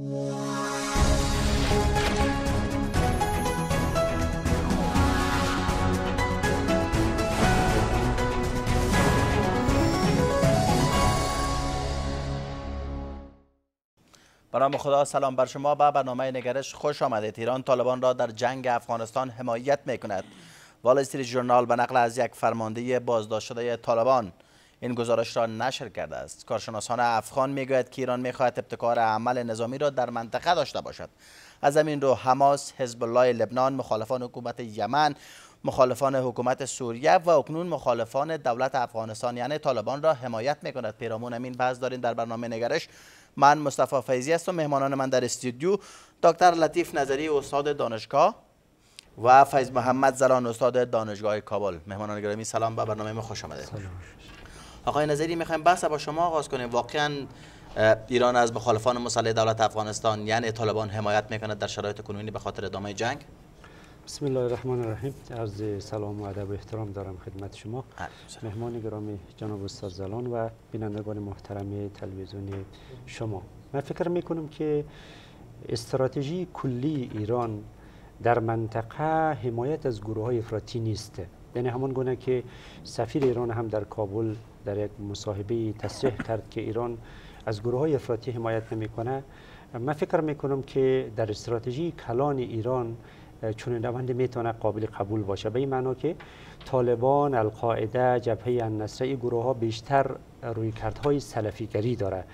برام خدا سلام بر شما. به برنامه نگرش خوش آمدید. ایران طالبان را در جنگ افغانستان حمایت می کند وال استریت ژورنال به نقل از یک فرمانده بازداشت شده طالبان. این گزارش را نشر کرده است. کارشناسان افغان می‌گوید که ایران می‌خواهد ابتکار عمل نظامی را در منطقه داشته باشد. از همین رو حماس حزب الله لبنان مخالفان حکومت یمن مخالفان حکومت سوریه و اکنون مخالفان دولت افغانستان یعنی طالبان را حمایت می‌کند. پیرامون همین بحث داریم در برنامه نگرش. من مصطفی فیضی هستم. مهمانان من در استودیو دکتر لطیف نظری استاد دانشگاه و فیض محمد زلان استاد دانشگاه کابل. مهمانان گرامی سلام. به برنامه ما خوش آمدید. آقای نظری می‌خوایم بحث با شما آغاز کنیم. واقعا ایران از مخالفان مسلح دولت افغانستان یعنی طالبان حمایت می‌کند در شرایط کنونی به خاطر ادامه جنگ؟ بسم الله الرحمن الرحیم. عرض سلام و ادب و احترام دارم خدمت شما. مهمان گرامی جناب استاد زلان و بینندگان محترم تلویزیون شما. من فکر می‌کنم که استراتژی کلی ایران در منطقه حمایت از گروه های افراطی نیست. یعنی همون گونه که سفیر ایران هم در کابل در یک مصاحبه تصریح کرد که ایران از گروه های افراطی حمایت نمی‌کنه. من فکر می‌کنم که در استراتژی کلان ایران چون روند می‌تونه قابل قبول باشه. به این معنا که طالبان، القاعده، جبهه النصره گروه ها بیشتر روی کردهای سلفیگری داره.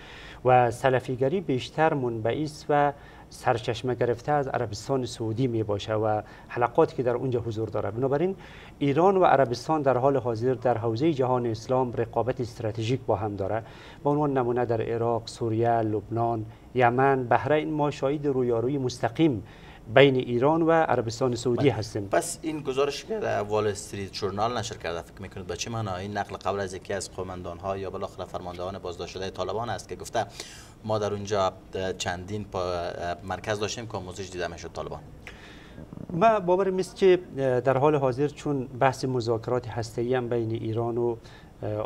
و سلفیگری بیشتر منبعث و سرچشمه گرفته از عربستان سعودی می باشه و حلقاتی که در اونجا حضور داره. بنابراین ایران و عربستان در حال حاضر در حوزه جهان اسلام رقابت استراتژیک با هم داره. به عنوان نمونه در عراق، سوریه، لبنان، یمن، بحرین ما شاهد رویاروی مستقیم بین ایران و عربستان سعودی هستیم. پس این گزارش که در وال استریت جورنال نشر کرده فکر می‌کنید به چه این نقل قبل از یکی از قومندان ها یا بالاخره فرماندهان بازداشت شده طالبان است که گفته ما در اونجا چندین مرکز داشتیم که آموزش دیده می‌شد طالبان. ما باورم است که در حال حاضر چون بحث مذاکرات هسته‌ای هم بین ایران و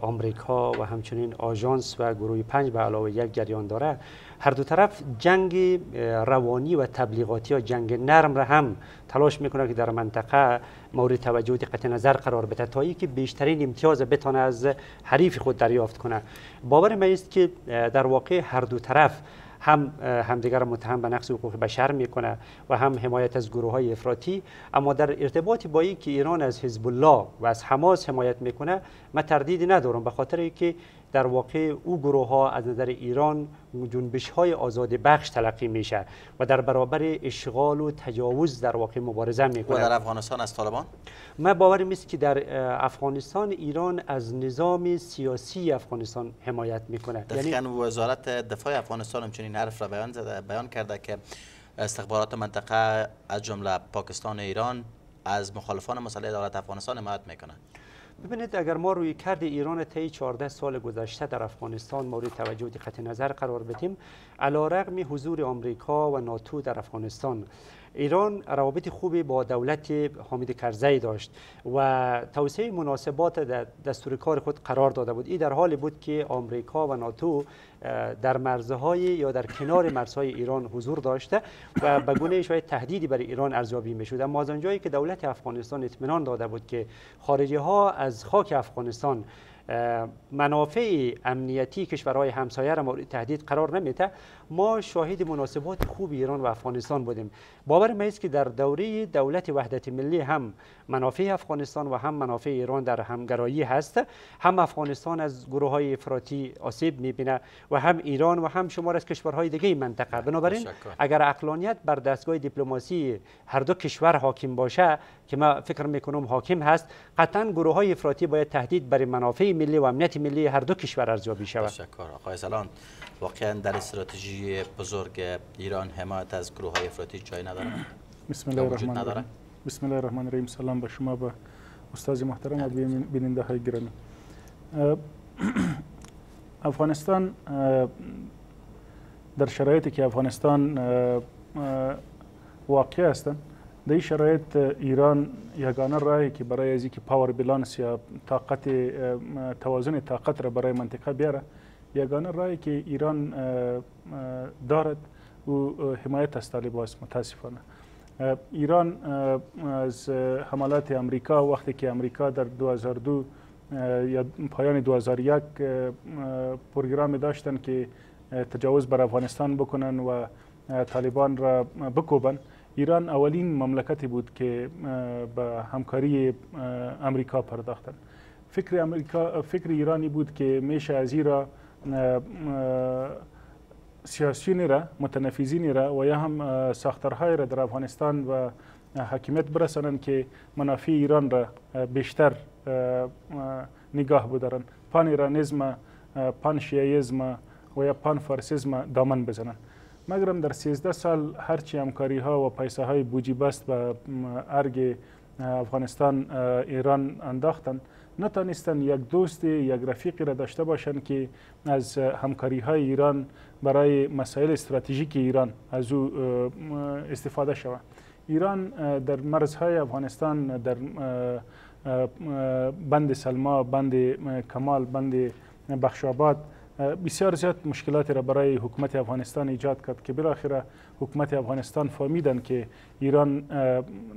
آمریکا و همچنین آژانس و گروه پنج به علاوه یک جریان داره هر دو طرف جنگ روانی و تبلیغاتی یا جنگ نرم را هم تلاش می‌کنه که در منطقه مورد توجه و دقت نظر قرار بده تا که بیشترین امتیاز بتونه از حریف خود دریافت کنه. باور من است که در واقع هر دو طرف هم همدیگر متهم به نقص حقوق بشر می‌کنه و هم حمایت از گروه های افراطی. اما در ارتباط با که ایران از حزب الله و از حماس حمایت می‌کنه من تردیدی ندارم به خاطر که در واقع او گروه ها از نظر ایران جنبش های آزاد بخش تلقی میشه و در برابر اشغال و تجاوز در واقع مبارزه می‌کنه. و در افغانستان از طالبان؟ من باورم است که در افغانستان ایران از نظام سیاسی افغانستان حمایت می‌کنه یعنی وزارت دفاع افغانستان همچنین حرف را بیان زده بیان کرده که استخبارات منطقه از جمله پاکستان و ایران از مخالفان مسئله دولت افغانستان حمایت می‌کنند. ببینید اگر ما روی کرد ایران طی 14 سال گذشته در افغانستان مورد توجه دقت نظر قرار بدیم علیرغم حضور آمریکا و ناتو در افغانستان ایران روابط خوبی با دولت حامد کرزی داشت و توسعه مناسبات در دستور کار خود قرار داده بود. این در حالی بود که آمریکا و ناتو در مرزهای یا در کنار مرزهای ایران حضور داشته و به گونه شاید تهدیدی برای ایران ارزیابی می‌شد اما از آنجایی که دولت افغانستان اطمینان داده بود که خارجی ها از خاک افغانستان منافع امنیتی کشورهای همسایه را مورد تهدید قرار نمیده ما شاهد مناسبات خوب ایران و افغانستان بودیم. باور ما است که در دوره دولت وحدت ملی هم منافع افغانستان و هم منافع ایران در همگرایی هست. هم افغانستان از گروه های افراطی آسیب می‌بینه و هم ایران و هم شمار از کشورهای دیگه منطقه. بنابراین اگر اقلانیت بر دستگاه دیپلماسی هر دو کشور حاکم باشه که ما فکر می‌کنم حاکم هست قطعا گروه های افراطی باید تهدید بر منافع ملی و امنیت ملی هر دو کشور ارزیابی شود. تشکر آقای سلام. واقعا در استراتژی بزرگ ایران حمایت از گروه های افراطی جای نداره بسم الله الرحمن الرحیم. بسم الله الرحمن الرحیم. سلام به شما به استاد محترم و بیننده های گرامی افغانستان در شرایطی که افغانستان واقع هستند در این شرایط ایران یگانه راهی که برای از اینکه پاور بالانس یا طاقت توازن طاقت را برای منطقه بیاره یگانه راهی که ایران دارد او حمایت از طالبان است متاسفانه. ایران از حملات امریکا وقتی که امریکا در 2002 یا پایان 2001 پروگرام داشتن که تجاوز بر افغانستان بکنن و طالبان را بکوبن ایران اولین مملکتی بود که به همکاری امریکا پرداختن. فکر امریکا فکر ایرانی بود که میشه از را سیاسیونی را متنفذینی را و یا هم ساختارهای را در افغانستان و حاکمیت برسانند که منافع ایران را بیشتر نگاه بدارن پان ایرانیزم پان شیعیزم و یا پان فارسیزم دامن بزنن مگرم در 13 سال هرچی همکاری ها و پیسه های بوجی بست به ارگ افغانستان ایران انداختن نتانستن یک دوست یک رفیقی را داشته باشند که از همکاری های ایران برای مسائل استراتژیک ایران از او استفاده شود ایران در مرزهای افغانستان در بند سلما بند کمال بند بخشاباد بسیار زیاد مشکلات را برای حکومت افغانستان ایجاد کرد که بالاخره حکومت افغانستان فهمیدن که ایران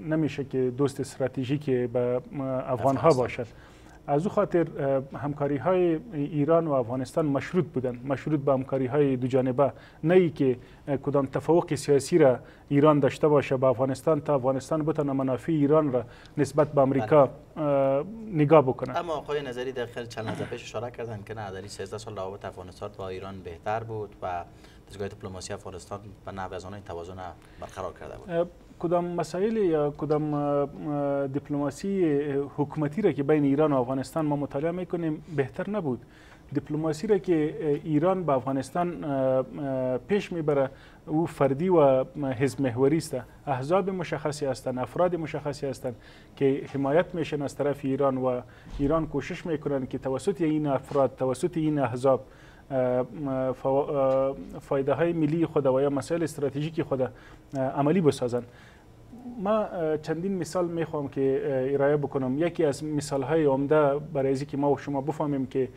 نمیشه که دوست استراتژیک به افغان ها باشد از او خاطر همکاری های ایران و افغانستان مشروط بودن مشروط به همکاری های دو جانبه. نه ای که کدام تفوق سیاسی را ایران داشته باشه به افغانستان تا افغانستان بتونه منافع ایران را نسبت به امریکا بله. نگاه بکنه. اما آقای نظری در خیلی چند لحظه پیش اشاره کردن که نه در 13 سال روابط افغانستان با ایران بهتر بود و دستگاه دیپلماسی افغانستان به نحو از توازن برقرار کرده بود. کدام مسائل یا کدام دیپلماسی حکومتی را که بین ایران و افغانستان ما مطالعه میکنیم بهتر نبود. دیپلماسی را که ایران به افغانستان پیش میبره او فردی و حزب محوری است. احزاب مشخصی هستند افراد مشخصی هستند که حمایت میشن از طرف ایران و ایران کوشش میکنن که توسط این افراد توسط این احزاب فایده های ملی خود و یا مسائل استراتژیکی خود عملی بسازند ما چندین مثال می‌خوام که ارائه بکنم. یکی از مثال های عمده برای که ما و شما بفهمیم که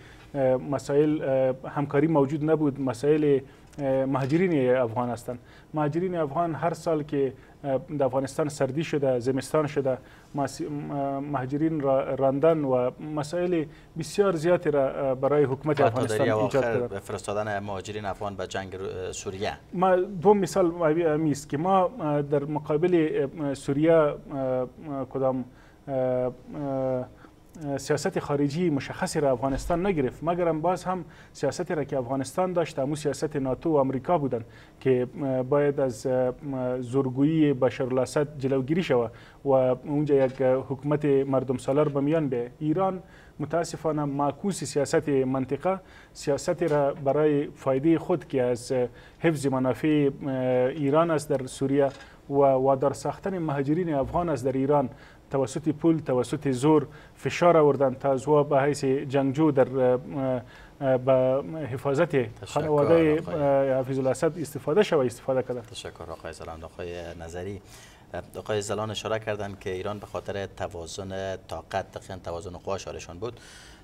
مسائل همکاری موجود نبود. مسائل مهاجرین افغان هستند مهاجرین افغان هر سال که در افغانستان سردی شده زمستان شده مهاجرین را راندن و مسائل بسیار زیادی را برای حکومت افغانستان ایجاد کرد. فرستادن مهاجرین افغان به جنگ سوریه. ما دو مثال است که ما در مقابل سوریه کدام سیاست خارجی مشخصی را افغانستان نگرفت مگرم باز هم سیاستی را که افغانستان داشت همون سیاست ناتو و امریکا بودن که باید از زورگویی بشار الاسد جلوگیری شود و اونجا یک حکومت مردم سالار به میان به ایران متاسفانه معکوس سیاست منطقه سیاست را برای فایده خود که از حفظ منافع ایران است در سوریه و وادار ساختن مهاجرین افغان است در ایران توسط پول توسط زور فشار آوردن تا زوا به حیث جنگجو در به حفاظت خانواده حفیظ الاسد استفاده شوه استفاده کرده. تشکر آقای زلان. آقای نظری آقای زلان اشاره کردن که ایران به خاطر توازن طاقت دقیقا توازن قوا شارشان بود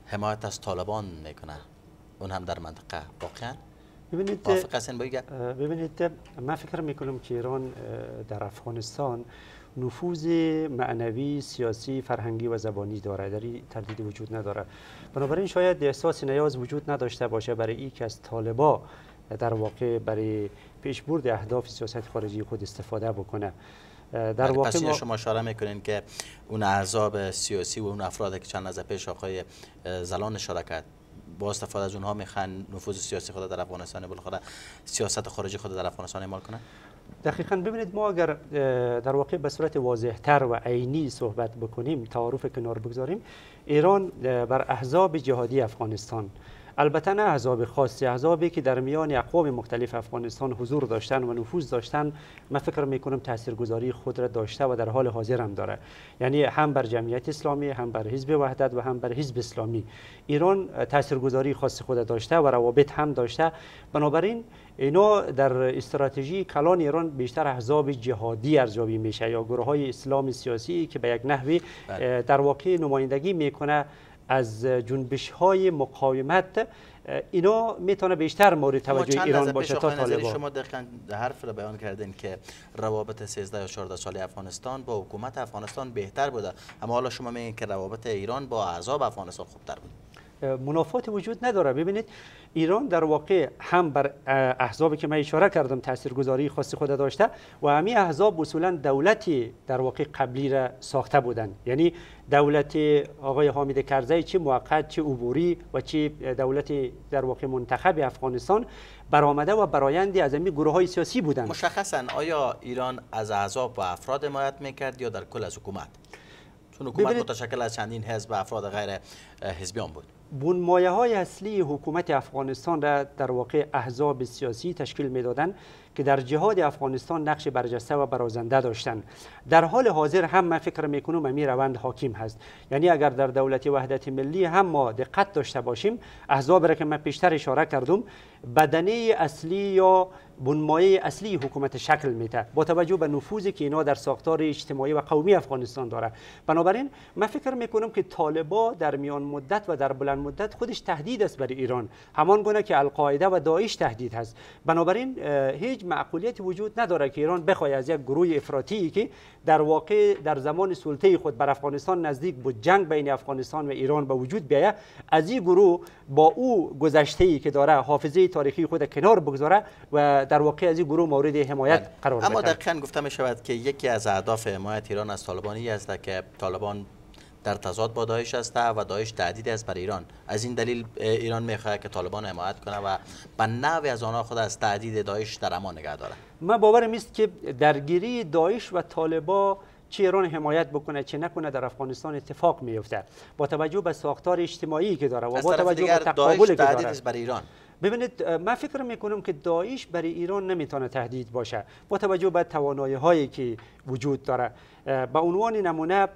حمایت از طالبان می‌کنه. اون هم در منطقه واقعا ببینید ببینید من فکر می‌کنم که ایران در افغانستان نفوذ معنوی سیاسی فرهنگی و زبانی داره در تردید وجود نداره بنابراین شاید احساس نیاز وجود نداشته باشه برای ای که از طالبا در واقع برای پیشبرد اهداف سیاست خارجی خود استفاده بکنه. در بله، واقع ما... شما اشاره می‌کنین که اون احزاب سیاسی و اون افراد که چند از پیش آقای زلان اشاره کرد با استفاده از اونها می‌خوان نفوذ سیاسی خود در افغانستان بالاخره سیاست خارجی خود در افغانستان اعمال کنن؟ دقیقا ببینید ما اگر در واقع به صورت واضحتر و عینی صحبت بکنیم تعارف کنار بگذاریم ایران بر احزاب جهادی افغانستان. البته نه احزاب خاصی احزابی که در میان اقوام مختلف افغانستان حضور داشتن و نفوذ داشتن من فکر می‌کنم تاثیرگذاری خود را داشته و در حال حاضر هم داره. یعنی هم بر جمعیت اسلامی هم بر حزب وحدت و هم بر حزب اسلامی. ایران تاثیرگذاری خاص خود داشته و روابط هم داشته. بنابراین اینا در استراتژی کلان ایران بیشتر احزاب جهادی ارزیابی میشه یا گروه های اسلام سیاسی که به یک نحوی بله. در واقع نمایندگی می‌کنه از جنبش های مقاومت اینا می‌تونه بیشتر مورد توجه ایران باشه تا طالبان. شما دقیقا حرف رو بیان کردین که روابط 13 یا 14 سالی افغانستان با حکومت افغانستان بهتر بوده. اما حالا شما میگین که روابط ایران با احزاب افغانستان خوبتر بود. منافات وجود نداره. ببینید ایران در واقع هم بر احزابی که من اشاره کردم تاثیرگذاری خاصی خود داشته و همین احزاب اصولا دولتی در واقع قبلی را ساخته بودند. یعنی دولت آقای حامد کرزی چه موقت چه عبوری و چه دولت در واقع منتخب افغانستان برآمده و برایندی از این گروه های سیاسی بودند. مشخصا آیا ایران از احزاب و افراد حمایت می‌کرد یا در کل از حکومت؟ چون حکومت متشکل از چندین حزب و افراد غیر حزبیان بود. بنمایه های اصلی حکومت افغانستان را در واقع احزاب سیاسی تشکیل می‌دادند. که در جهاد افغانستان نقش برجسته و برازنده داشتند در حال حاضر هم من فکر می‌کنم امی روند حاکم هست. یعنی اگر در دولت وحدت ملی هم ما دقت داشته باشیم احزاب را که من پیشتر اشاره کردم بدنه اصلی یا بنمایه اصلی حکومت شکل میده. با توجه به نفوذی که اینا در ساختار اجتماعی و قومی افغانستان داره. بنابراین من فکر می‌کنم که طالبا در میان مدت و در بلند مدت خودش تهدید است برای ایران. همان گونه که القاعده و داعش تهدید هست. بنابراین هیچ معقولیت وجود نداره که ایران بخواد از یک گروه افراطی که در واقع در زمان سلطه خود بر افغانستان نزدیک بود جنگ بین افغانستان و ایران به وجود بیاید از این گروه با او گذشته ای که داره حافظه تاریخی خود کنار بگذاره و در واقع از این گروه مورد حمایت بله. قرار اما دقیقا گفته می شود که یکی از اهداف حمایت ایران از طالبانی است که طالبان در تضاد با داعش است و داعش تهدید است بر ایران. از این دلیل ایران می‌خواهد که طالبان حمایت کنه و به نوع از آنها خود از تهدید داعش در امان نگه داره من باورم است که درگیری داعش و طالبان چه ایران حمایت بکنه چه نکنه در افغانستان اتفاق میفته با توجه به ساختار اجتماعی که داره و با توجه به تقابل که داره بر ایران. ببینید من فکر می‌کنم که داعش برای ایران نمی‌تونه تهدید باشه. با توجه به توانایی هایی که وجود داره به عنوان نمونه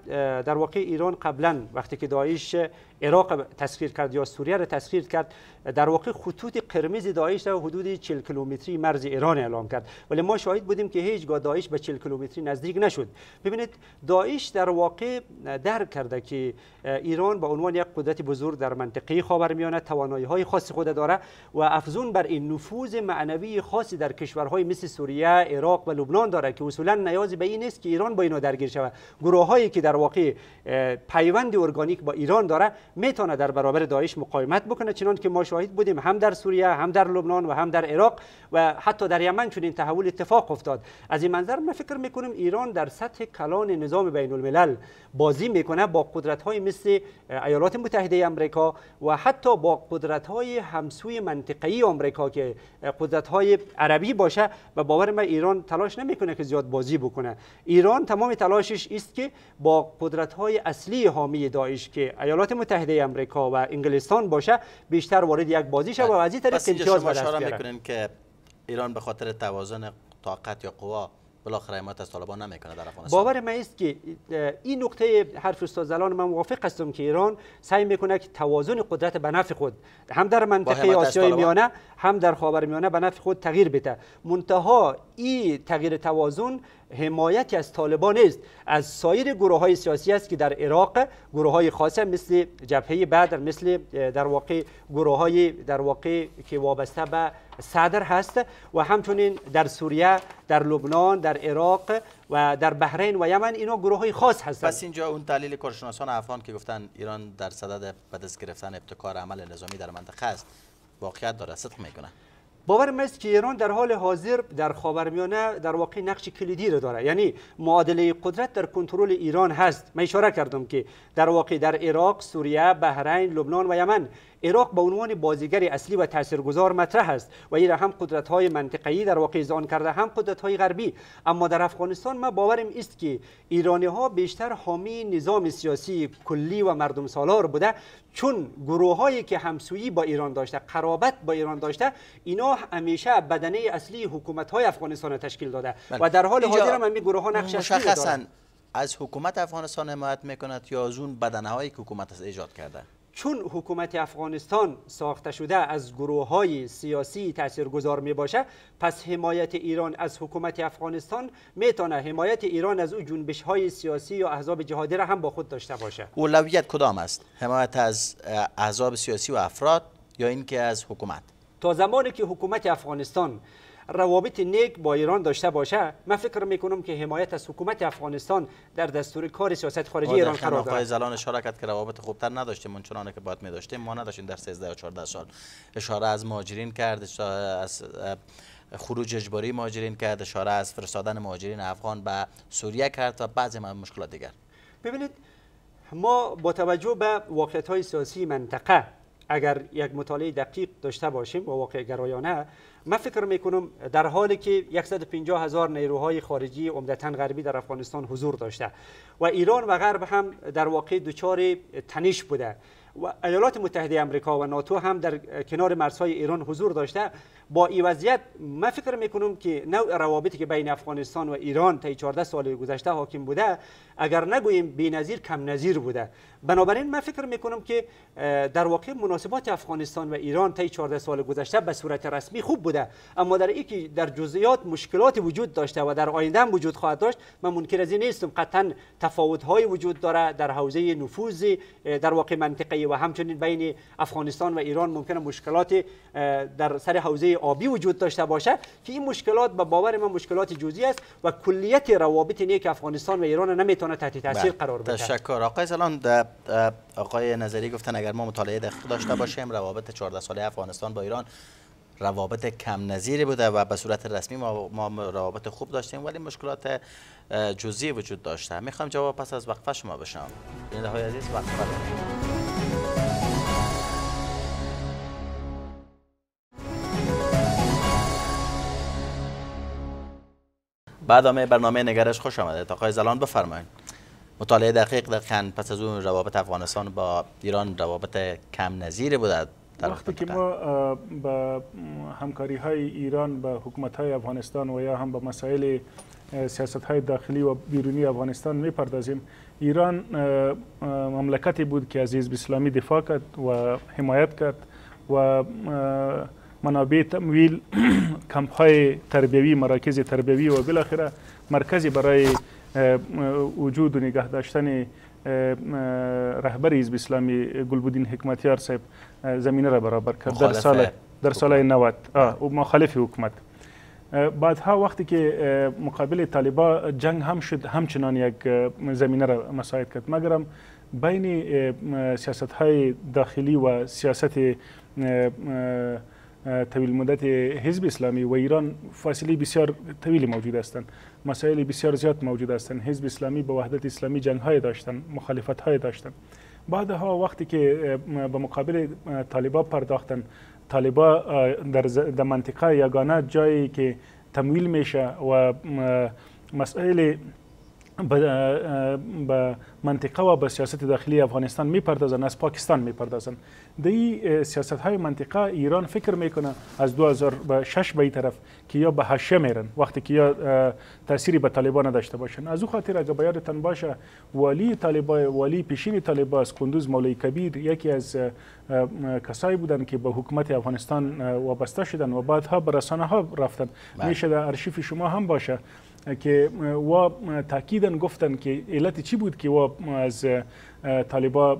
در واقع ایران قبلا وقتی که داعش عراق تسخیر کرد یا سوریه را تسخیر کرد در واقع خطوط قرمز داعش را حدود 40 کیلومتری مرز ایران اعلام کرد. ولی ما شاهد بودیم که هیچگاه داعش به 40 کیلومتری نزدیک نشد. ببینید داعش در واقع درک کرده که ایران به عنوان یک قدرت بزرگ در منطقه خاورمیانه توانایی های خاصی خود داره و افزون بر این نفوذ معنوی خاصی در کشورهای مثل سوریه عراق و لبنان داره که اصولا نیازی به این است که ایران با اینا درگیر شود. گروه هایی که در واقع پیوند ارگانیک با ایران داره می‌تونه در برابر داعش مقاومت بکنه چنان که ما شاهد بودیم هم در سوریه هم در لبنان و هم در عراق و حتی در یمن چون این تحول اتفاق افتاد. از این منظر من فکر می‌کنم ایران در سطح کلان نظام بین الملل بازی می‌کنه با قدرت های مثل ایالات متحده آمریکا و حتی با قدرت های همسوی منطقه‌ای آمریکا که قدرت های عربی باشه و باور من ایران تلاش نمی‌کنه که زیاد بازی بکنه. ایران تمام تلاشش است که با قدرت های اصلی حامی داعش که ایالات متحده آمریکا و انگلستان باشه بیشتر وارد یک بازی شه و از این طریق امتیاز به دست که ایران به خاطر توازن طاقت یا قوا بالاخره حمایت از طالبان نمی‌کنه در افغانستان. باور من است که این نقطه حرف استاد زلان من موافق هستم که ایران سعی می‌کنه که توازن قدرت به نفع خود هم در منطقه آسیای میانه هم در خاورمیانه به نفع خود تغییر بده. منتها این تغییر توازن حمایتی از طالبان است. از سایر گروه های سیاسی است که در عراق گروه های خاصه مثل جبهه بدر مثل در واقع گروه های در واقع که وابسته به صدر هست و همچنین در سوریه در لبنان در عراق و در بحرین و یمن اینا گروه های خاص هستند. پس اینجا اون دلیل کارشناسان افغان که گفتن ایران در صدد به دست گرفتن ابتکار عمل نظامی در منطقه است. واقعیت داره صدق می‌کنه. باور است که ایران در حال حاضر در خاورمیانه در واقع نقش کلیدی را داره. یعنی معادله قدرت در کنترل ایران هست. من اشاره کردم که در واقع در عراق سوریه بحرین لبنان و یمن عراق به عنوان بازیگر اصلی و تاثیرگذار مطرح است. و این هم قدرت های منطقه‌ای در واقع زان کرده هم قدرت های غربی. اما در افغانستان ما باورم است که ایرانی ها بیشتر حامی نظام سیاسی کلی و مردم سالار بوده. چون گروه هایی که همسویی با ایران داشته قرابت با ایران داشته اینا همیشه بدنه اصلی حکومت های افغانستان تشکیل داده. و بله. در حال حاضر هم این گروه ها نقش مشخصا از حکومت افغانستان حمایت می‌کند یا از اون بدنه هایی که حکومت ایجاد کرده؟ چون حکومت افغانستان ساخته شده از گروه های سیاسی تاثیرگذار می باشه پس حمایت ایران از حکومت افغانستان می‌تونه حمایت ایران از او جنبش های سیاسی یا احزاب جهادی را هم با خود داشته باشه اولویت کدام است؟ حمایت از احزاب سیاسی و افراد یا اینکه از حکومت؟ تا زمانی که حکومت افغانستان روابط نیک با ایران داشته باشه من فکر می‌کنم که حمایت از حکومت افغانستان در دستور کار سیاست خارجی ایران قرار دارد. زلان اشاره کرد که روابط خوبتر نداشتیم اون چنانه که باید می داشتیم ما نداشتیم در 13 و 14 سال. اشاره از مهاجرین کرد از خروج اجباری مهاجرین کرد اشاره از فرستادن مهاجرین افغان به سوریه کرد و بعضی مشکلات دیگر. ببینید ما با توجه به واقعیت های سیاسی منطقه اگر یک مطالعه دقیق داشته باشیم و واقع گرایانه من فکر می‌کنم در حالی که 150 هزار نیروهای خارجی عمدتا غربی در افغانستان حضور داشته و ایران و غرب هم در واقع دچار تنش بوده و ایالات متحده امریکا و ناتو هم در کنار مرزهای ایران حضور داشته با این وضعیت من فکر می‌کنم که نوع روابطی که بین افغانستان و ایران تا 14 سال گذشته حاکم بوده اگر نگوییم بی‌نظیر کم نظیر بوده. بنابراین من فکر می‌کنم که در واقع مناسبات افغانستان و ایران تا 14 سال گذشته به صورت رسمی خوب بوده. اما در اینکه در جزئیات مشکلات وجود داشته و در آینده هم وجود خواهد داشت من منکر از این نیستم. قطعا تفاوت های وجود داره در حوزه نفوذ در واقع منطقه و همچنین بین افغانستان و ایران ممکنه مشکلات در سر حوزه آبی وجود داشته باشه که این مشکلات به باور من مشکلات جزئی است و کلیت روابط نیک افغانستان و ایران نمی‌تونه تحت تاثیر بله. قرار بده تشکر. آقای سلام آقای نظری گفتن اگر ما مطالعه دقیق داشته باشیم روابط 14 ساله افغانستان با ایران روابط کم نظیری بوده و به صورت رسمی ما, ما روابط خوب داشتیم ولی مشکلات جزئی وجود داشته. می‌خوام جواب پس از وقفه شما بشم بیننده های عزیز وقفه بعد همه برنامه نگرش خوش آمده. آقای زلان بفرمایید. مطالعه دقیق دقیقا پس از اون روابط افغانستان با ایران روابط کم نظیر بوده وقتی که ما به همکاری های ایران به حکومت های افغانستان و یا هم به مسائل سیاست های داخلی و بیرونی افغانستان می‌پردازیم ایران مملکتی بود که از حزب اسلامی دفاع کرد و حمایت کرد و منابع تمویل کمپ های تربیوی مراکز تربیوی و بالاخره مرکزی برای وجود و نگه داشتن رهبر حزب اسلامی گلبودین حکمتیار صاحب زمینه را برابر کرد. در سال در سال 90 و مخالف حکومت. بعدها وقتی که مقابل طالبا جنگ هم شد همچنان یک زمینه را مساعد کرد. مگرم بین سیاست های داخلی و سیاست طویل مدت حزب اسلامی و ایران فاصله بسیار طویل موجود هستند. مسائل بسیار زیاد موجود هستند. حزب اسلامی به وحدت اسلامی جنگ های داشتن مخالفت های داشتن بعدها وقتی که به مقابل طالبا پرداختن طالبا در منطقه یگانه جایی که تمویل میشه و مسائل به منطقه و به سیاست داخلی افغانستان می‌پردازن از پاکستان می‌پردازن. در این سیاست های منطقه ایران فکر می‌کنه از 2006 به این طرف که یا به حاشیه میرن وقتی که یا تأثیری به طالبان نداشته باشن. از او خاطر اگه بیادتان باشه والی طالبان والی پیشین طالبان از کندوز مولای کبیر یکی از کسایی بودن که به حکومت افغانستان وابسته شدن و بعدها به رسانه ها رفتن. بله. میشه در ارشیف شما هم باشه. که و تاکیدا گفتن که علت چی بود که و از طالبا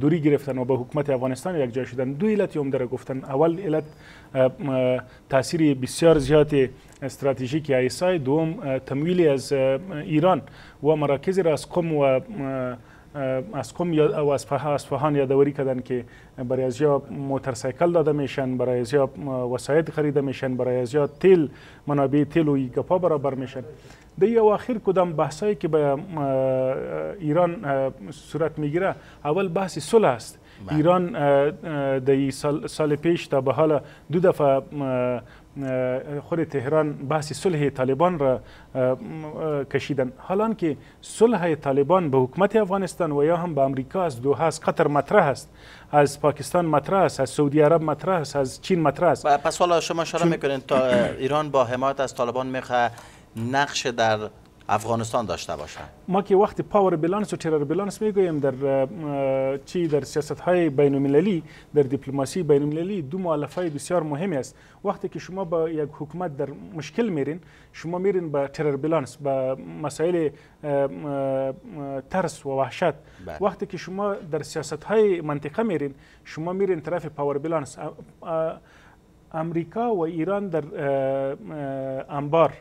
دوری گرفتن و به حکومت افغانستان یک جای شدن. دو علت هم داره گفتن. اول علت تاثیر بسیار زیاد استراتژیک ایسای. دوم تمویل از ایران و مراکز را از قم و از کم یا او از اصفهان یادواری کردن که برای از یا موتورسایکل داده میشن برای از یا وسایط خریده میشن برای از یا تیل منابع تیل و گپا برابر میشن. در یو اخیر کدام بحثایی که به ایران صورت میگیره؟ اول بحث صلح است. ایران در سال, سال پیش تا به حال دو دفعه خود تهران بحث صلح طالبان را کشیدن. حالا که صلح طالبان به حکومت افغانستان و یا هم به امریکا از دوحه از قطر مطرح است از پاکستان مطرح است از سعودی عرب مطرح است از چین مطرح است. پس حالا شما اشاره می‌کنین تا ایران با حمایت از طالبان می‌خواه نقش در افغانستان داشته باشه ما که وقتی پاور بالانس و ترور بالانس می‌گوییم در چی در سیاست های بین المللی در دیپلماسی بین المللی دو مؤلفه بسیار مهمی است. وقتی که شما با یک حکومت در مشکل میرین شما میرین با ترور بالانس با مسائل ترس و وحشت. بله. وقتی که شما در سیاست های منطقه میرین شما میرین طرف پاور بالانس امریکا و ایران در انبار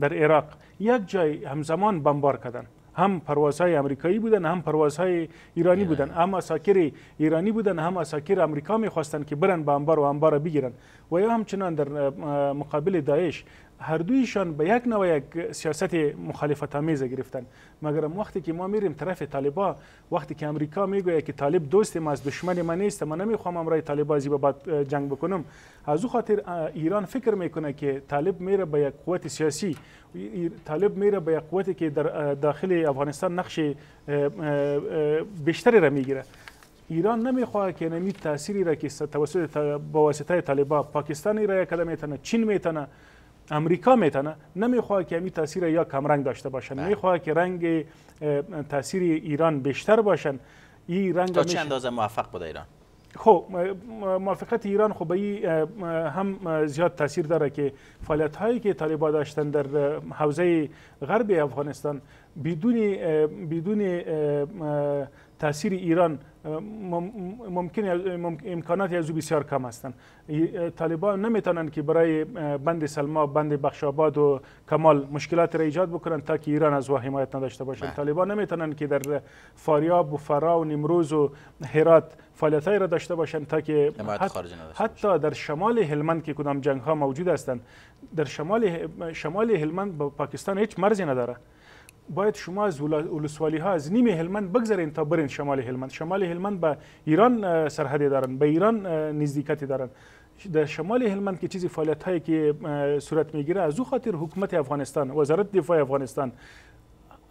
در عراق. یک جای همزمان بمبار کردن. هم پروازهای امریکایی بودن هم پروازهای ایرانی بودن. هم اساکر ایرانی بودن هم اساکر امریکا می‌خواستن که برن به انبار و انبار بگیرن. و یا همچنان در مقابل داعش هر دویشان به یک نوع یک سیاست مخالفت آمیز گرفتن. مگر وقتی که ما میریم طرف طالبا وقتی که امریکا میگوید که طالب دوست ما از دشمن ما نیست ما نمیخوام امرای طالبا زیبا بعد جنگ بکنم. از او خاطر ایران فکر میکنه که طالب میره به یک قوت سیاسی. طالب میره به یک قوتی که در داخل افغانستان نقش بیشتری را میگیره. ایران نمیخواد که نمی تأثیری را که توسط با واسطه طالبا پاکستانی را کلمه میتونه چین میتونه امریکا می‌تونه نمی‌خواد که همین تاثیر یا کمرنگ داشته باشن بله. که رنگ تاثیر ایران بیشتر باشن. این رنگ تا چه اندازه موفق بوده ایران؟ خب موافقت ایران خب هم زیاد تاثیر داره که فعالیت هایی که طالبا داشتن در حوزه غرب افغانستان بدون بدون تاثیر ایران ممکن امکانات از بسیار کم هستند. طالبان نمیتونن که برای بند سلما بند بخشاباد و کمال مشکلات را ایجاد بکنن تا که ایران از وحمایت حمایت نداشته باشند. طالبان نمیتونن که در فاریاب و فرا و نمروز و هرات فعالیت را داشته باشند تا که حتی در شمال هلمند که کدام جنگ ها موجود هستند در شمال شمال هلمند با پاکستان هیچ مرزی نداره باید شما از ولسوالی ها از نیم هلمند بگذارین تا برین شمال هلمند. شمال هلمند به ایران سرحدی دارن به ایران نزدیکتی دارن. در شمال هلمند که چیزی فعالیت هایی که صورت میگیره از او خاطر حکومت افغانستان وزارت دفاع افغانستان.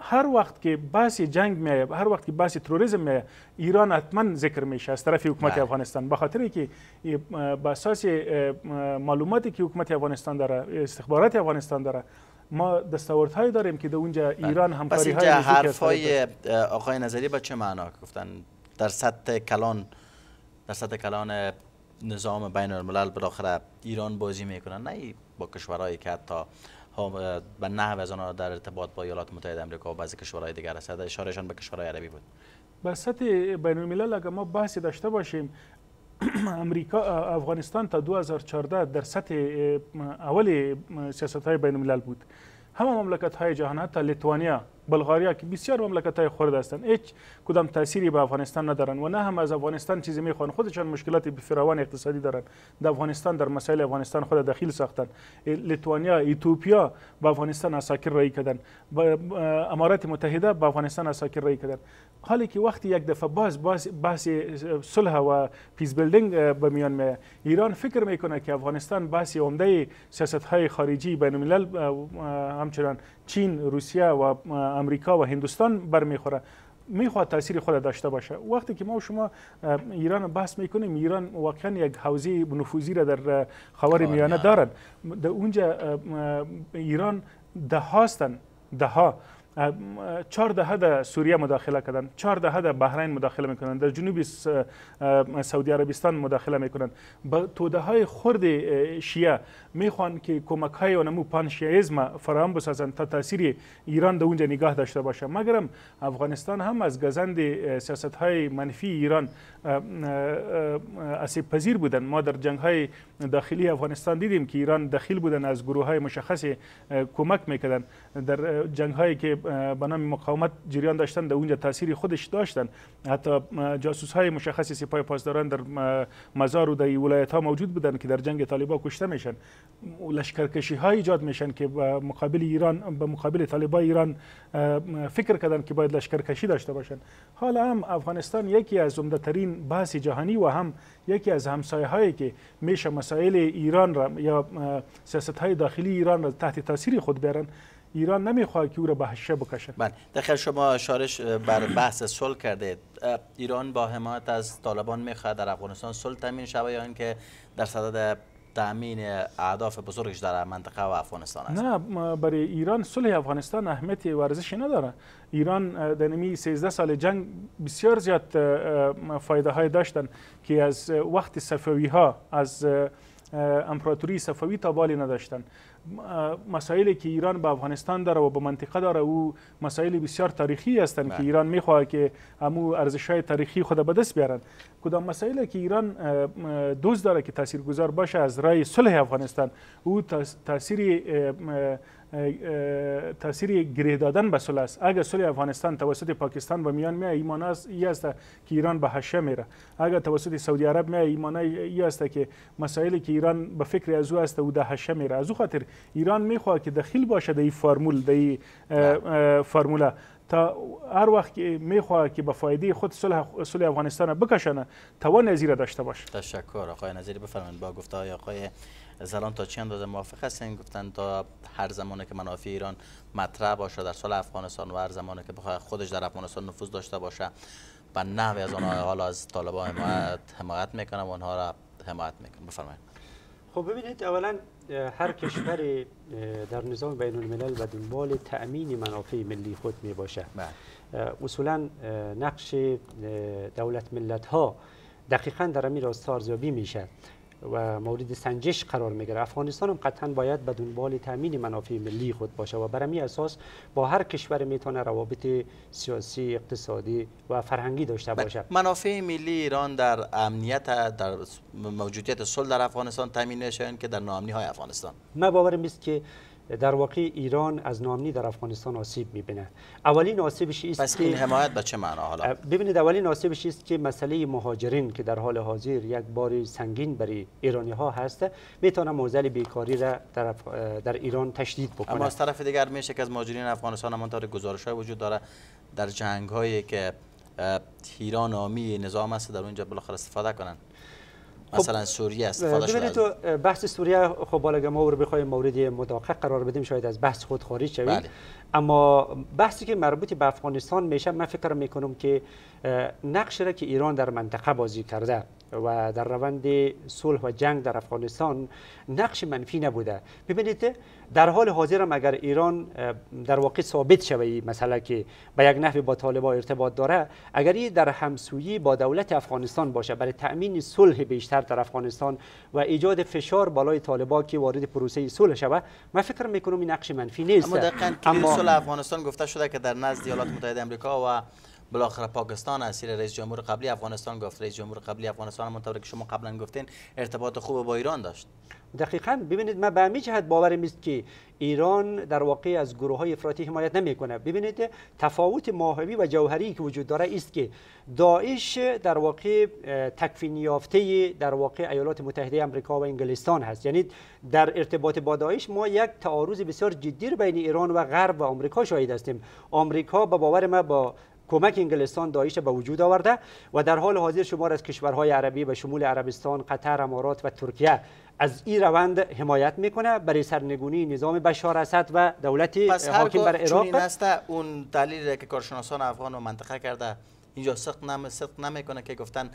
هر وقت که بحث جنگ میایه هر وقت که بحث تروریسم میایه ایران حتما ذکر میشه از طرف حکومت بله. افغانستان. به خاطر که به اساس معلوماتی که حکومت افغانستان داره استخبارات افغانستان داره ما دستاوردهایی داریم که در اونجا بله. ایران همکاری های حرفای آقای نظری با چه معنا گفتن؟ در سطح کلان در سطح کلان نظام بین الملل بالاخره ایران بازی می‌کنن؟ نه با کشورهایی که حتی به نحو از آنها در ارتباط با ایالات متحده آمریکا و بعضی کشورهای دیگر است. اشارهشان به کشورهای عربی بود. به سطح بین الملل اگر ما بحثی داشته باشیم امریکا افغانستان تا 2014 در سطح اول سیاست های بین الملل بود. همه مملکت های جهان حتی لیتوانیا بلغاریا که بسیار مملکت های خرد هستند. هیچ کدام تأثیری به افغانستان ندارن و نه هم از افغانستان چیزی میخوان. خودشان مشکلات فراوان اقتصادی دارن. در افغانستان در مسائل افغانستان خود دخیل ساختن. لیتوانیا ایتوپیا به افغانستان عساکر راهی کردن. امارات متحده به افغانستان عساکر راهی کردن. حالی که وقتی یک دفعه باز باز بحث صلح و peace building به میان می ایران فکر میکنه که افغانستان بحث عمده سیاست های خارجی بین الملل همچنان چین روسیه و امریکا و هندوستان برمیخوره. میخواد تاثیر خود داشته باشه. وقتی که ما و شما ایران بحث میکنیم ایران واقعا یک حوزه نفوذی را در خاور میانه دارد در اونجا ایران ده هاستن ده ها چهار دهه در سوریه مداخله کردن. چهار دهه در بحرین مداخله میکنن. در جنوب سعودی عربستان مداخله میکنن. با توده های خرد شیعه میخوان که کمک های اونمو پان شیعیزم فراهم بسازن تا تاثیر ایران در اونجا نگاه داشته باشه. مگرم افغانستان هم از گزند سیاست های منفی ایران اسیب پذیر بودن. ما در جنگ های داخلی افغانستان دیدیم که ایران دخیل بودن از گروه های مشخص کمک میکردن. در جنگ هایی که به نام مقاومت جریان داشتن در اونجا تاثیر خودش داشتن. حتی جاسوس های مشخص سپاه پاسداران در مزار و در ولایت ها موجود بودن که در جنگ طالبا کشته میشن. لشکرکشی های ایجاد میشن که به مقابل ایران به مقابل طالبا ایران فکر کردن که باید لشکرکشی داشته باشن. حالا هم افغانستان یکی از عمده ترین بحث جهانی و هم یکی از همسایه هایی که میشه مسائل ایران را یا سیاست های داخلی ایران را تحت تاثیر خود بیارن ایران نمی‌خواد که او را به حشه بکشه. بله. داخل شما شارش بر بحث صلح کرده. ایران با حمایت از طالبان می‌خواد در افغانستان صلح تامین شود یا اینکه در صدد تامین اهداف بزرگش در منطقه و افغانستان است؟ نه برای ایران صلح افغانستان اهمیت ورزشی نداره. ایران در نمی 13 سال جنگ بسیار زیاد فایده های داشتن که از وقت صفوی ها از امپراتوری صفوی تا بالی نداشتن مسائلی که ایران به افغانستان داره و به منطقه داره او مسائل بسیار تاریخی هستند که. ایران میخواد که امو ارزش های تاریخی خود به دست بیارن کدام مسائلی که ایران دوست داره که تاثیرگذار باشه از رای صلح افغانستان او تاثیر تاثیر گره دادن به صلح است. اگر صلح افغانستان توسط پاکستان به میان میاد ایمان است ای است که ایران به حشه میره. اگر توسط سعودی عرب میاد ایمان ای است که مسائلی که ایران به فکر از او است او در حشه میره. از او خاطر ایران میخواد که دخیل باشه در این فرمول در این فرموله. تا هر وقت که میخواد که به فایده خود صلح صلح افغانستان بکشنه توان نظیر داشته باشه تشکر. آقای نظیری بفرمایید با گفته آقای زلان تا چند اندازه موافق هستین؟ گفتن تا هر زمانی که منافع ایران مطرح باشه در سال افغانستان و هر زمانی که بخواد خودش در افغانستان نفوذ داشته باشه به نحوی از آنها حالا از طالبان حمایت حمایت می‌کنه و آنها را حمایت می‌کنه. بفرمایید. خب ببینید اولا هر کشور در نظام بین الملل و دنبال تأمین منافع ملی خود می باشه بله. اصولا نقش دولت ملت ها دقیقا در امیر ارزیابی میشه. و مورد سنجش قرار می‌گیره. افغانستان هم قطعا باید به دنبال تامین منافع ملی خود باشه و بر اساس با هر کشور می‌تونه روابط سیاسی اقتصادی و فرهنگی داشته باشه. منافع ملی ایران در امنیت در موجودیت صلح در افغانستان تامین نشه که در ناامنی های افغانستان. ما باورم است که در واقع ایران از نامنی در افغانستان آسیب می‌بینه. اولین آسیبش است پس این حمایت به چه معنا حالا؟ ببینید اولین آسیبش است که مسئله مهاجرین که در حال حاضر یک بار سنگین برای ایرانی ها هست می‌تونه موزل بیکاری را در, در ایران تشدید بکنه. اما از طرف دیگر میشه که از مهاجرین افغانستان همانطور گزارش های وجود داره. در جنگ هایی که ایران آمی نظام است در اونجا بالاخره استفاده کنن. خب، مثلا سوریه استفاده شده تو بحث سوریه خب بالا ما رو بخوایم مورد مداقه قرار بدیم شاید از بحث خود خارج شویم بله. اما بحثی که مربوط به افغانستان میشه من فکر می‌کنم که نقش را که ایران در منطقه بازی کرده و در روند صلح و جنگ در افغانستان نقش منفی نبوده. ببینید در حال حاضر هم اگر ایران در واقع ثابت شوه مثلا که به یک نحو با طالبان ارتباط داره اگر این در همسویی با دولت افغانستان باشه برای تأمین صلح بیشتر در افغانستان و ایجاد فشار بالای طالبان که وارد پروسه صلح شوه من فکر می‌کنم این نقش منفی نیست. اما اما صلح افغانستان گفته شده که در نزد ایالات متحده آمریکا و بالاخره پاکستان اسیر رئیس جمهور قبلی افغانستان گفت. رئیس جمهور قبلی افغانستان همونطور که شما قبلا گفتین ارتباط خوب با ایران داشت. دقیقا ببینید من به همین جهت باورم است که ایران در واقع از گروه های افراطی حمایت نمی‌کنه. ببینید تفاوت ماهوی و جوهری که وجود داره است که داعش در واقع تکفین یافته در واقع ایالات متحده آمریکا و انگلستان هست. یعنی در ارتباط با داعش ما یک تعارض بسیار جدی بین ایران و غرب و آمریکا شاهد هستیم. آمریکا به باور ما با کمک انگلستان داعش به وجود آورده و در حال حاضر شمار از کشورهای عربی به شمول عربستان، قطر، امارات و ترکیه از این روند حمایت می‌کنه. برای سرنگونی نظام بشار اسد و دولت حاکم بر عراق پس اون دلیلی که کارشناسان افغان و منطقه کرده اینجا صدق نم صدق نمی‌کنه که گفتن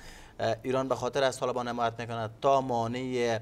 ایران به خاطر از طالبان حمایت می‌کنه تا مانع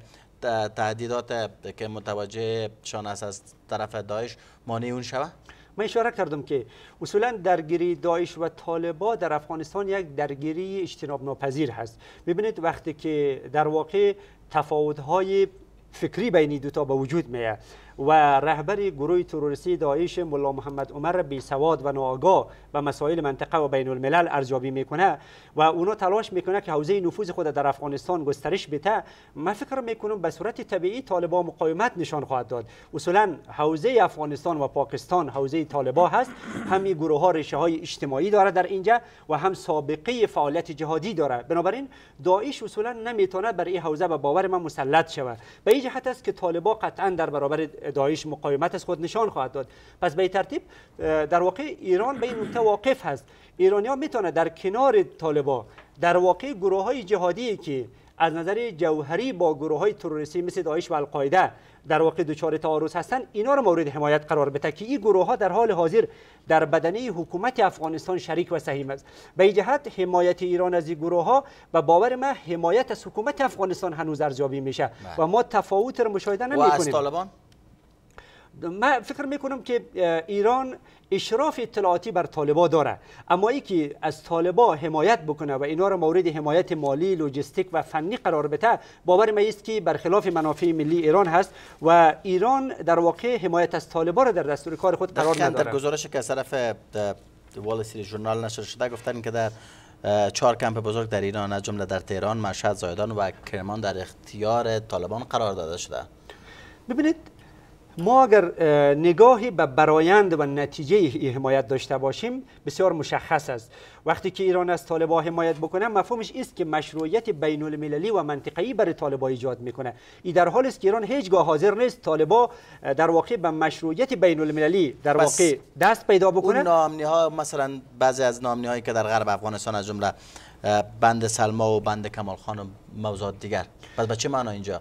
تهدیدات که متوجه شان است از طرف داعش مانع اون شوه من اشاره کردم که اصولا درگیری داعش و طالبا در افغانستان یک درگیری اجتناب ناپذیر هست. ببینید وقتی که در واقع تفاوت‌های فکری بین دو تا به وجود میاد. و رهبر گروه تروریستی داعش ملا محمد عمر بی سواد و ناآگاه به مسائل منطقه و بین الملل ارزیابی می‌کنه و اونا تلاش می‌کنه که حوزه نفوذ خود در افغانستان گسترش بده. من فکر می‌کنم به صورت طبیعی طالبان مقاومت نشان خواهد داد. اصولا حوزه افغانستان و پاکستان حوزه طالبان هست. هم گروه ها ریشه های اجتماعی داره در اینجا و هم سابقه فعالیت جهادی داره. بنابراین داعش اصولا نمی‌تونه بر این حوزه به باور من مسلط شود. به این جهت است که طالبان قطعا در برابر داعش مقاومت از خود نشان خواهد داد. پس به ترتیب در واقع ایران به این نکته واقف هست. ایرانی ها می‌تونه در کنار طالبا در واقع گروه های جهادی که از نظر جوهری با گروه های تروریستی مثل داعش و القاعده در واقع دچار تعارض هستند اینا رو مورد حمایت قرار بده که این گروه ها در حال حاضر در بدنه حکومت افغانستان شریک و سهیم است. به جهت حمایت ایران از این گروه ها و باور ما حمایت از حکومت افغانستان هنوز ارزیابی میشه بله. و ما تفاوت رو مشاهده نمی کنیم طالبان؟ من فکر می‌کنم که ایران اشراف اطلاعاتی بر طالبا داره اما ای که از طالبا حمایت بکنه و اینا رو مورد حمایت مالی لوجستیک و فنی قرار بده باور ما است که برخلاف منافع ملی ایران هست و ایران در واقع حمایت از طالبا را در دستور کار خود قرار نداره در گزارش که از طرف وال استریت ژورنال نشر شده گفتن که در چهار کمپ بزرگ در ایران از جمله در تهران، مشهد، زایدان و کرمان در اختیار طالبان قرار داده شده. ببینید ما اگر نگاهی به برایند و نتیجه حمایت داشته باشیم بسیار مشخص است. وقتی که ایران از طالبا حمایت بکنه مفهومش است که مشروعیت بین المللی و منطقه‌ای برای طالبا ایجاد می‌کنه. این در حالی است که ایران هیچگاه حاضر نیست طالبا در واقع به مشروعیت بین المللی در واقع دست پیدا بکنه اون نامنی ها مثلا بعضی از نامنی هایی که در غرب افغانستان از جمله بند سلما و بند کمال خان و موضوعات دیگر. پس به چه معنا اینجا؟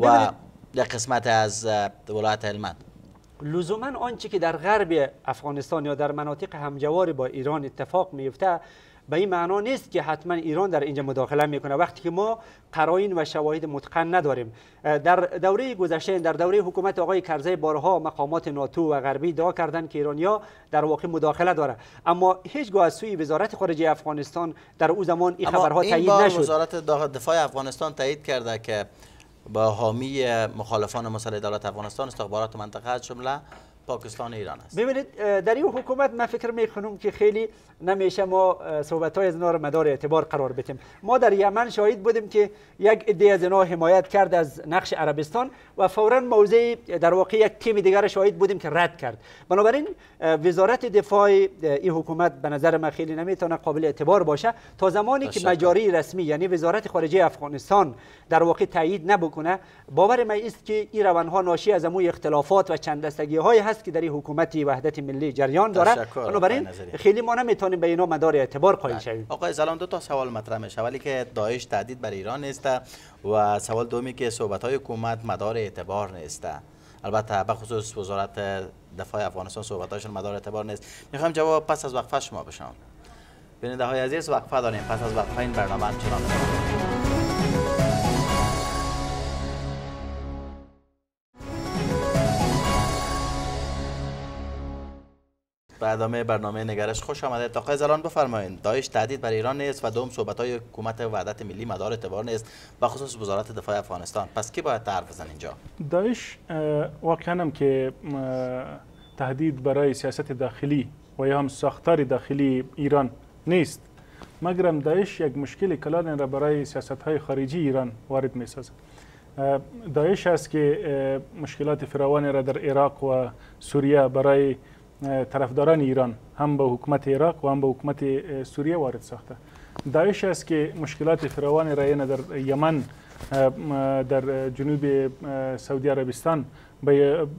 و در قسمت از ولایت هلمند. لزوما آنچه که در غرب افغانستان یا در مناطق همجوار با ایران اتفاق میفته به این معنا نیست که حتما ایران در اینجا مداخله می‌کنه. وقتی که ما قرائن و شواهد متقن نداریم. در دوره گذشته در دوره حکومت آقای کرزی بارها مقامات ناتو و غربی ادعا کردند که ایرانیا در واقع مداخله داره. اما هیچگاه از سوی وزارت خارجه افغانستان در او زمان این خبرها تایید نشد. وزارت دفاع افغانستان تایید کرده که با حامی مخالفان مسلح دولت افغانستان استخبارات منطقه از جمله پاکستان ایران است. ببینید در این حکومت من فکر می‌کنم که خیلی نمیشه ما صحبت های از اینا رو مدار اعتبار قرار بدیم. ما در یمن شاهد بودیم که یک عده از اینا حمایت کرد از نقش عربستان و فورا موضع در واقع یک تیم دیگر شاهد بودیم که رد کرد. بنابراین وزارت دفاع این حکومت به نظر من خیلی نمی‌تونه قابل اعتبار باشه تا زمانی که مجاری رسمی یعنی وزارت خارجه افغانستان در واقع تایید نبکنه باور من است که این روانها ناشی از اموی اختلافات و چند دستگی های هست که در این حکومت وحدت ملی جریان داره بنابراین خیلی ما نمی‌تونیم به اینا مدار اعتبار قائل بله. شویم آقای زلان دو تا سوال مطرح میشه. ولی که داعش تهدید بر ایران نیست و سوال دومی که صحبت های حکومت مدار اعتبار نیست. البته به خصوص وزارت دفاع افغانستان صحبتاشون مدار اعتبار نیست. می‌خوایم جواب پس از وقفه شما بشنویم بیننده های عزیز وقفه داریم. پس از وقفه این برنامه چنان به ادامه برنامه نگرش خوش آمده. آقای زلان بفرمایید داعش تهدید بر ایران نیست و دوم صحبت های حکومت وحدت ملی مدار اعتبار نیست و خصوص وزارت دفاع افغانستان. پس کی باید حرف بزن اینجا؟ داعش واقعا هم که تهدید برای سیاست داخلی و یا هم ساختار داخلی ایران نیست. مگرم داعش یک مشکل کلان را برای سیاست های خارجی ایران وارد می سازد داعش است که مشکلات فراوانی را در عراق و سوریه برای طرفداران ایران هم به حکومت عراق و هم به حکومت سوریه وارد ساخته. داعش است که مشکلات فراوان را در یمن در جنوب سعودی عربستان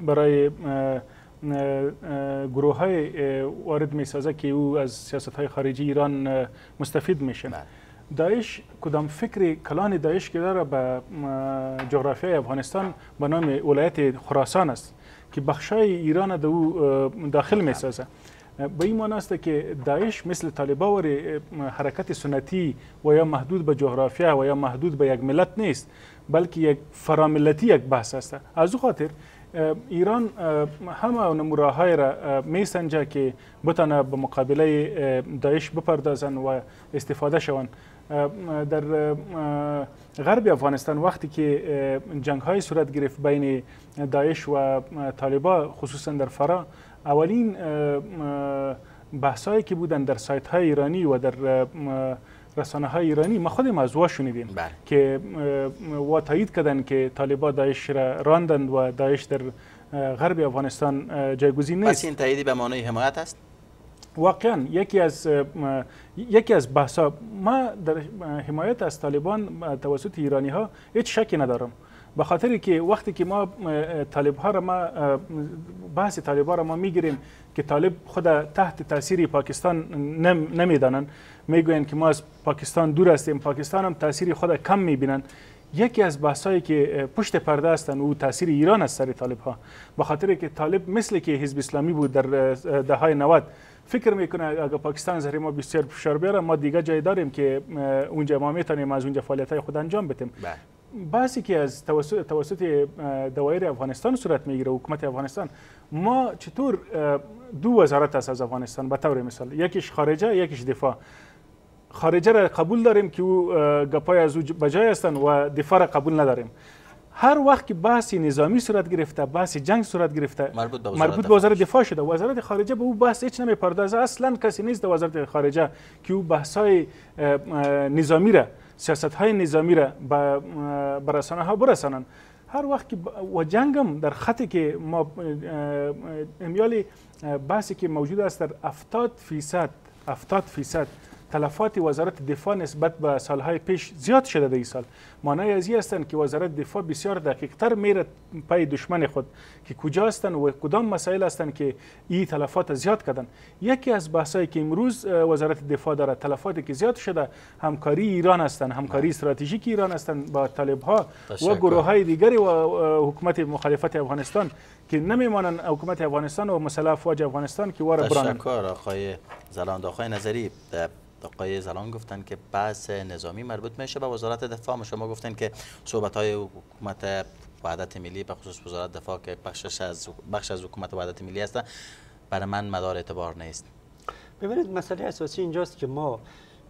برای گروه های وارد می سازه که او از سیاست های خارجی ایران مستفید میشن. داعش کدام فکر کلان داعش که داره به جغرافیای افغانستان به نام ولایت خراسان است که بخشای ایران دو داخل می سازه. به این معنی است که داعش مثل طالبا و حرکت سنتی و یا محدود به جغرافیا و یا محدود به یک ملت نیست بلکه یک فراملتی یک بحث است. از او خاطر ایران همه نموراهای را می سنجه که بتانه به مقابله داعش بپردازن و استفاده شوند در غرب افغانستان وقتی که جنگ های صورت گرفت بین داعش و طالبا خصوصا در فرا اولین بحث هایی که بودن در سایت های ایرانی و در رسانه های ایرانی ما خودم از شنیدیم بله. که و تایید کردن که طالبا داعش را راندند و داعش در غرب افغانستان جایگزین نیست پس این تاییدی به معنای حمایت است واقعا یکی از یکی از بحثا ما در حمایت از طالبان توسط ایرانی ها هیچ شکی ندارم. به خاطر که وقتی که ما طالب ها را ما بحث طالب ها را ما می‌گیریم که طالب خود تحت تاثیر پاکستان نم نمی‌دانن می‌گوین که ما از پاکستان دور هستیم پاکستان هم تاثیر خود کم می‌بینن. یکی از بحثایی که پشت پرده هستند او تاثیر ایران از سر طالب ها به خاطر که طالب مثل که حزب اسلامی بود در دههای 90 فکر می‌کنه اگر پاکستان زهر ما بسیار فشار بیاره ما دیگه جای داریم که اونجا ما می‌تونیم از اونجا فعالیت های خود انجام بدیم. بله. بحثی که از توسط توسط دوایر افغانستان صورت می‌گیره حکومت افغانستان ما چطور دو وزارت است از افغانستان به طور مثال؟ یکیش خارجه یکیش دفاع. خارجه را قبول داریم که او گپای از او بجای هستند و دفاع را قبول نداریم. هر وقت که بحث نظامی صورت گرفته بحث جنگ صورت گرفته مربوط به وزارت, وزارت دفاع شده. وزارت خارجه به او بحث هیچ نمی‌پردازه. اصلا کسی نیست در وزارت خارجه که او بحث های نظامی را سیاست های نظامی را به رسانه ها برسانند. هر وقت که و جنگم در خطی که ما امیالی بحثی که موجود است در 70 فیصد 70 فیصد تلفات وزارت دفاع نسبت به سالهای پیش زیاد شده در این سال. مانای از هستند که وزارت دفاع بسیار دقیق تر میره پای دشمن خود که کجا هستند و کدام مسائل هستند که این تلفات زیاد کردن. یکی از بحثایی که امروز وزارت دفاع داره تلفاتی که زیاد شده همکاری ایران هستند همکاری استراتژیک ایران هستند با طالب ها و گروه های دیگری و حکومت مخالفت افغانستان که نمیمانند حکومت افغانستان و مسئله افواج افغانستان که واره برانند. تشکر آقای زلاند آقای نظری آقای زلان گفتن که بحث نظامی مربوط میشه به وزارت دفاع. شما گفتن که صحبت های حکومت وحدت ملی به خصوص وزارت دفاع که بخشش از بخش از حکومت وحدت ملی هست برای من مدار اعتبار نیست. ببینید مسئله اساسی اینجاست که ما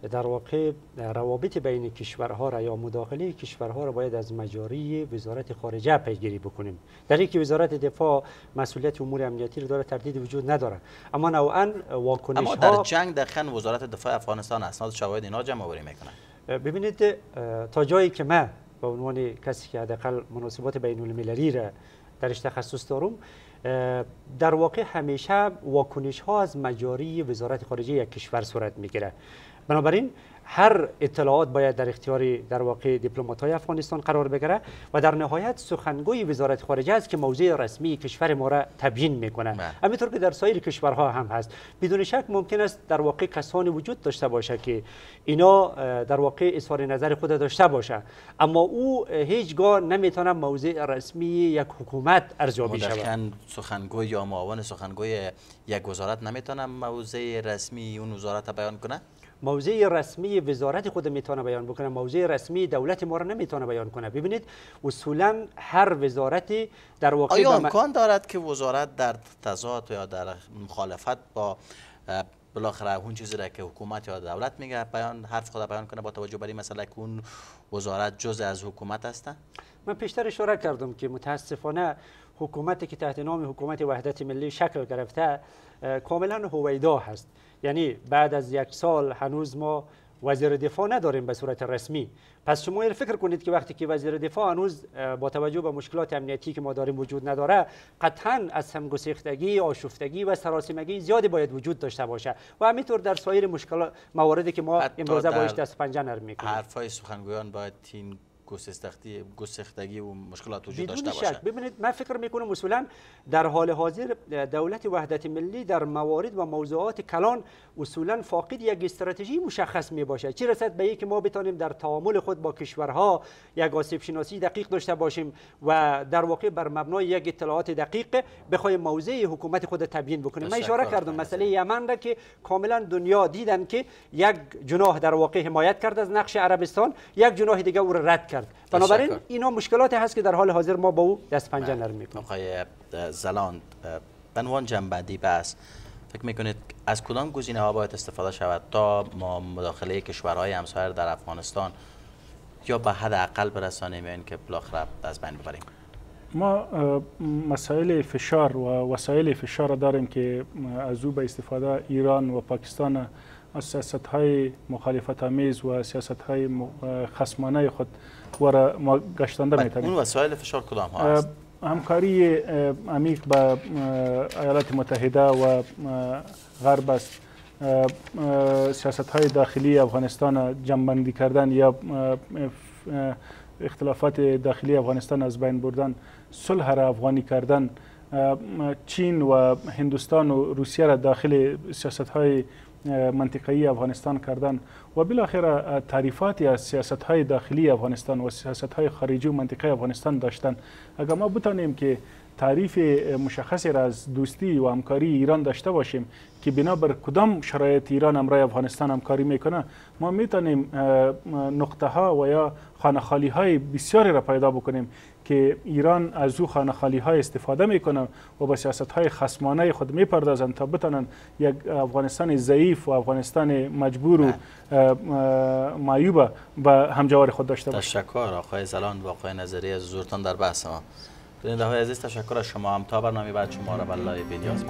در واقع روابط بین کشورها را یا مداخله کشورها را باید از مجاری وزارت خارجه پیگیری بکنیم. در که وزارت دفاع مسئولیت امور امنیتی رو داره تردید وجود نداره. اما نوعا واکنش اما در جنگ دقیقا وزارت دفاع افغانستان اسناد شواهد اینا جمع آوری می‌کنه ببینید تا جایی که من به عنوان کسی که حداقل مناسبات بین المللی را درش تخصص دارم در واقع همیشه واکنش ها از مجاری وزارت خارجه یک کشور صورت می‌گیره. بنابراین هر اطلاعات باید در اختیار در واقع دیپلمات های افغانستان قرار بگیره و در نهایت سخنگوی وزارت خارجه است که موضع رسمی کشور ما را تبیین می‌کنه بله. همینطور که در سایر کشورها هم هست. بدون شک ممکن است در واقع کسانی وجود داشته باشه که اینا در واقع اظهار نظر خود داشته باشه اما او هیچگاه نمی‌تونه موضع رسمی یک حکومت ارزیابی شود. سخنگوی یا معاون سخنگوی یک وزارت نمی‌تونه موضع رسمی اون وزارت بیان کنه موضع رسمی وزارت خود می‌تونه بیان بکنه موضع رسمی دولت ما را نمی‌تونه بیان کنه. ببینید اصولا هر وزارتی در واقع آیا امکان دارد که وزارت در تضاد یا در مخالفت با بالاخره اون چیزی را که حکومت یا دولت میگه بیان حرف خود بیان کنه با توجه بر این مسئله که اون وزارت جزء از حکومت است من پیشتر اشاره کردم که متاسفانه حکومتی که تحت نام حکومت وحدت ملی شکل گرفته کاملا هویدا هست. یعنی بعد از یک سال هنوز ما وزیر دفاع نداریم به صورت رسمی. پس شما فکر کنید که وقتی که وزیر دفاع هنوز با توجه به مشکلات امنیتی که ما داریم وجود نداره قطعا از همگسیختگی آشفتگی و سراسیمگی زیادی باید وجود داشته باشه و همینطور در سایر مشکلات مواردی که ما امروزه باش دست پنجه نرم می‌کنیم. حرفای سخنگویان باید تین گسستگی گسختگی و مشکلات وجود داشته باشه ببینید من فکر می‌کنم اصولا در حال حاضر دولت وحدت ملی در موارد و موضوعات کلان اصولا فاقد یک استراتژی مشخص می باشه چه رسد به اینکه ما بتانیم در تعامل خود با کشورها یک آسیب شناسی دقیق داشته باشیم و در واقع بر مبنای یک اطلاعات دقیق بخوایم موضع حکومت خود تبیین بکنیم. من اشاره کردم مسئله یمن را که کاملا دنیا دیدن که یک جناح در واقع حمایت کرد از نقش عربستان یک جناح دیگه او را رد کرد. بنابراین اینا مشکلاتی هست که در حال حاضر ما با او دست پنجه بله. نرم می‌کنیم. آقای زلاند به عنوان جنبندی بس فکر می‌کنید از کدام گزینه ها باید استفاده شود تا ما مداخله کشورهای همسایر در افغانستان یا به حد اقل برسانیم این که بالاخره از بین ببریم؟ ما مسائل فشار و وسایل فشار داریم که از او به استفاده ایران و پاکستان سیاست های مخالفت آمیز و سیاست های خصمانه خود و ما گشتنده می‌تونیم اون وسایل فشار کدام ها هست؟ همکاری عمیق با ایالات متحده و غرب است سیاست های داخلی افغانستان جنبندی کردن یا اختلافات داخلی افغانستان از بین بردن صلح را افغانی کردن چین و هندوستان و روسیه را داخل سیاست های منطقه‌ای افغانستان کردن. و بالاخره تعریفاتی از سیاست های داخلی افغانستان و سیاست های خارجی و منطقه افغانستان داشتن. اگر ما بتانیم که تعریف مشخصی را از دوستی و همکاری ایران داشته باشیم که بنابر کدام شرایط ایران امرای افغانستان همکاری می‌کنه ما می‌تونیم نقطه ها و یا خانه های بسیاری را پیدا بکنیم که ایران از او خانه خالی های استفاده می‌کنه و با سیاست های خصمانه خود می‌پردازند تا بتانن یک افغانستان ضعیف و افغانستان مجبور و بله. معیوب به همجوار خود داشته باشه. تشکر آقای زلان و آقای نظری از حضورتان در بحث ما. بیننده های عزیز تشکر از شما. هم تا برنامه بعد شما را به live videos